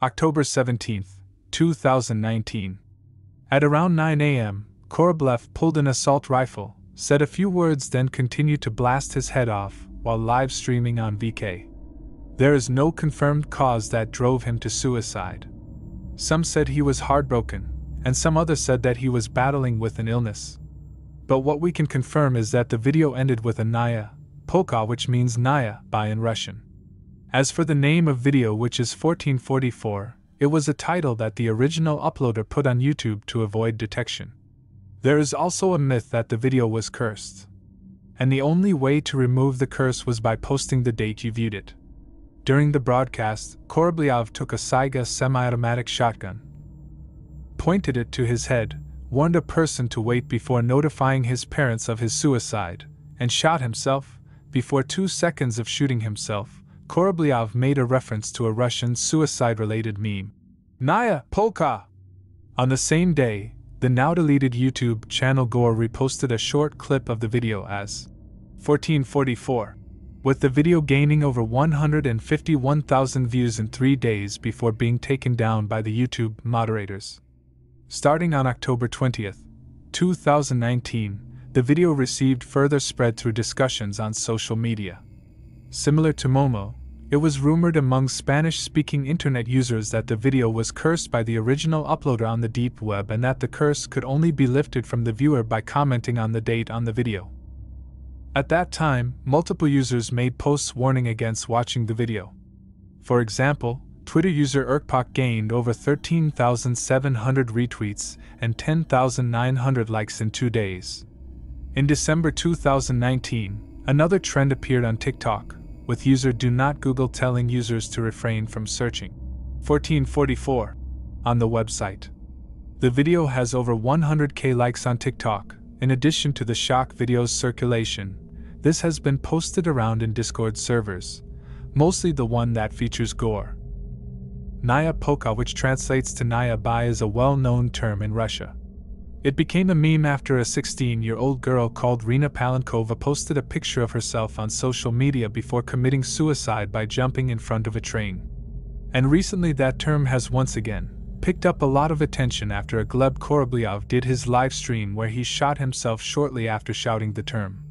October 17, 2019. At around 9 a.m., Koroblev pulled an assault rifle, said a few words, then continued to blast his head off while live streaming on VK. There is no confirmed cause that drove him to suicide. Some said he was heartbroken, and some others said that he was battling with an illness. But what we can confirm is that the video ended with a Naya, polka, which means Naya by in Russian. As for the name of video, which is 1444, it was a title that the original uploader put on YouTube to avoid detection. There is also a myth that the video was cursed. And the only way to remove the curse was by posting the date you viewed it. During the broadcast, Korobliov took a Saiga semi automatic shotgun, pointed it to his head, warned a person to wait before notifying his parents of his suicide, and shot himself. Before two seconds of shooting himself, Korobliov made a reference to a Russian suicide related meme. Naya Polka! On the same day, the now deleted YouTube channel Gore reposted a short clip of the video as 1444, with the video gaining over 151,000 views in three days before being taken down by the YouTube moderators. Starting on October 20th, 2019, the video received further spread through discussions on social media. Similar to Momo, it was rumored among Spanish speaking internet users that the video was cursed by the original uploader on the deep web and that the curse could only be lifted from the viewer by commenting on the date on the video. At that time, multiple users made posts warning against watching the video. For example, Twitter user Erkpak gained over 13,700 retweets and 10,900 likes in two days. In December 2019, another trend appeared on TikTok with user do not Google telling users to refrain from searching. 1444 on the website. The video has over 100k likes on TikTok, in addition to the shock video's circulation. This has been posted around in Discord servers, mostly the one that features gore. Naya Polka, which translates to Naya Bai, is a well known term in Russia. It became a meme after a 16 year old girl called Rina Palenkova posted a picture of herself on social media before committing suicide by jumping in front of a train. And recently, that term has once again picked up a lot of attention after a Gleb Korobliov did his live stream where he shot himself shortly after shouting the term.